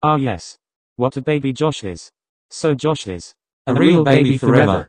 Ah yes. What a baby Josh is. So Josh is. A real baby forever.